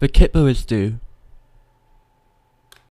The kipper is due.